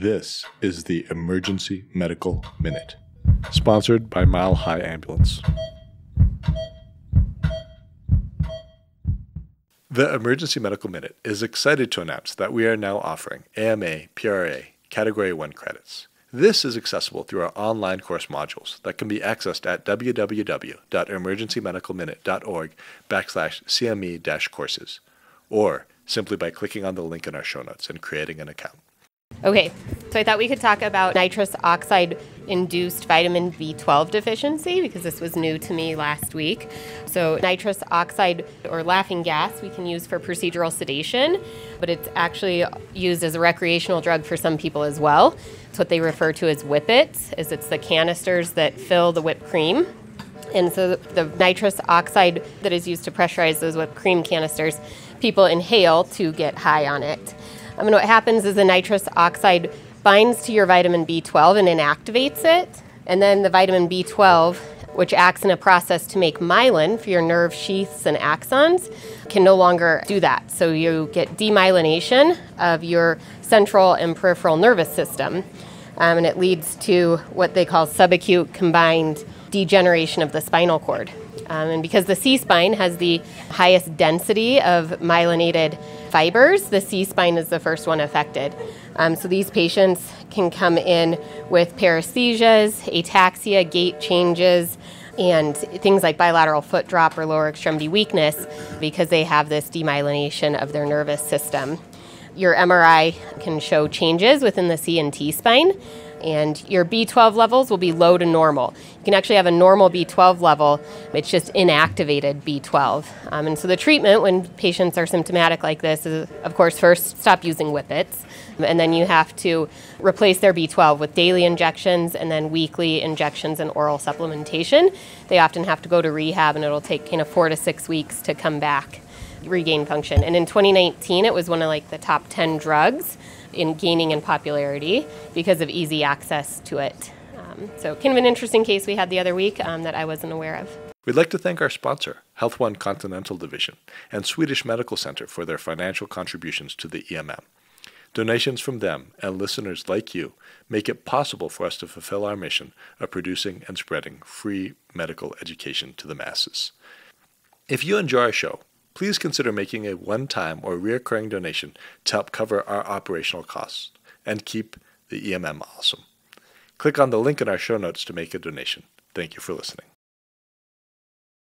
This is the Emergency Medical Minute, sponsored by Mile High Ambulance. The Emergency Medical Minute is excited to announce that we are now offering AMA PRA Category 1 credits. This is accessible through our online course modules that can be accessed at www.emergencymedicalminute.org backslash CME-courses or simply by clicking on the link in our show notes and creating an account. Okay, so I thought we could talk about nitrous oxide induced vitamin B12 deficiency because this was new to me last week. So, nitrous oxide or laughing gas we can use for procedural sedation, but it's actually used as a recreational drug for some people as well. It's what they refer to as whippets, is it's the canisters that fill the whipped cream. And so the nitrous oxide that is used to pressurize those whipped cream canisters, people inhale to get high on it. I mean, what happens is the nitrous oxide binds to your vitamin B12 and inactivates it. And then the vitamin B12, which acts in a process to make myelin for your nerve sheaths and axons, can no longer do that. So you get demyelination of your central and peripheral nervous system. Um, and it leads to what they call subacute combined degeneration of the spinal cord. Um, and because the C spine has the highest density of myelinated fibers, the C spine is the first one affected. Um, so these patients can come in with paresthesias, ataxia, gait changes, and things like bilateral foot drop or lower extremity weakness because they have this demyelination of their nervous system. Your MRI can show changes within the C and T spine and your B12 levels will be low to normal. You can actually have a normal B12 level, it's just inactivated B12. Um, and so the treatment when patients are symptomatic like this is, of course, first stop using whippets, and then you have to replace their B12 with daily injections and then weekly injections and oral supplementation. They often have to go to rehab, and it'll take kind of four to six weeks to come back regain function. And in 2019, it was one of like the top 10 drugs in gaining in popularity because of easy access to it. Um, so, kind of an interesting case we had the other week um, that I wasn't aware of. We'd like to thank our sponsor, Health One Continental Division, and Swedish Medical Center for their financial contributions to the EMM. Donations from them and listeners like you make it possible for us to fulfill our mission of producing and spreading free medical education to the masses. If you enjoy our show, please consider making a one time or recurring donation to help cover our operational costs and keep the EMM awesome. Click on the link in our show notes to make a donation. Thank you for listening.